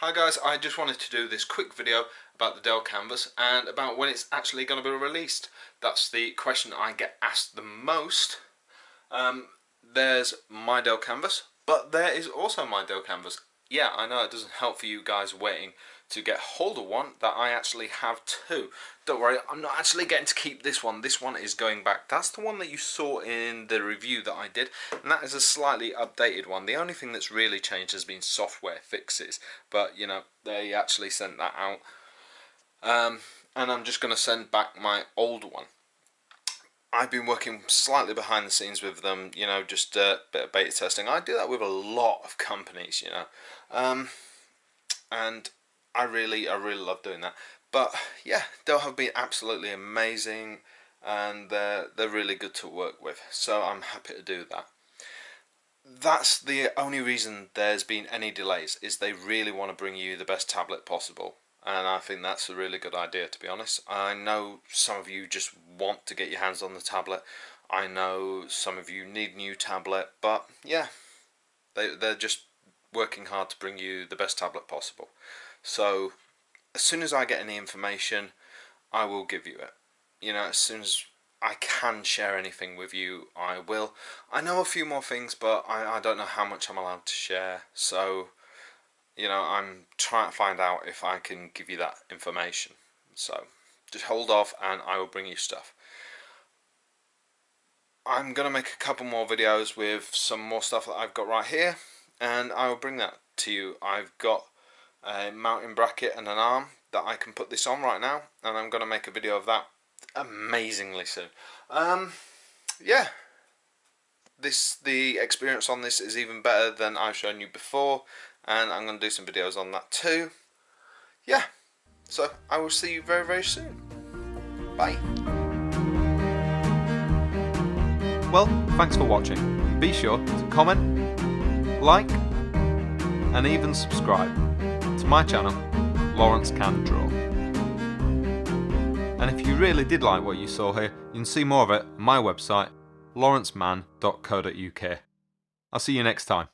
Hi guys, I just wanted to do this quick video about the Dell Canvas and about when it's actually going to be released. That's the question I get asked the most. Um, there's my Dell Canvas, but there is also my Dell Canvas. Yeah, I know it doesn't help for you guys waiting to get hold of one that I actually have two. Don't worry, I'm not actually getting to keep this one. This one is going back. That's the one that you saw in the review that I did, and that is a slightly updated one. The only thing that's really changed has been software fixes, but you know, they actually sent that out. Um, and I'm just going to send back my old one. I've been working slightly behind the scenes with them, you know, just a bit of beta testing. I do that with a lot of companies, you know. Um, and I really, I really love doing that. But yeah, they'll have been absolutely amazing, and they're they're really good to work with. So I'm happy to do that. That's the only reason there's been any delays is they really want to bring you the best tablet possible, and I think that's a really good idea. To be honest, I know some of you just want to get your hands on the tablet. I know some of you need new tablet, but yeah, they they're just working hard to bring you the best tablet possible. So as soon as I get any information, I will give you it. You know, as soon as I can share anything with you, I will. I know a few more things, but I, I don't know how much I'm allowed to share. So, you know, I'm trying to find out if I can give you that information. So, just hold off and I will bring you stuff. I'm going to make a couple more videos with some more stuff that I've got right here and I will bring that to you. I've got a mounting bracket and an arm that I can put this on right now and I'm going to make a video of that amazingly soon. Um, yeah, this the experience on this is even better than I've shown you before and I'm going to do some videos on that too. Yeah, so I will see you very very soon. Bye. Well, thanks for watching. Be sure to comment, like, and even subscribe to my channel, Lawrence Can Draw. And if you really did like what you saw here, you can see more of it on my website, lawrencemann.co.uk. I'll see you next time.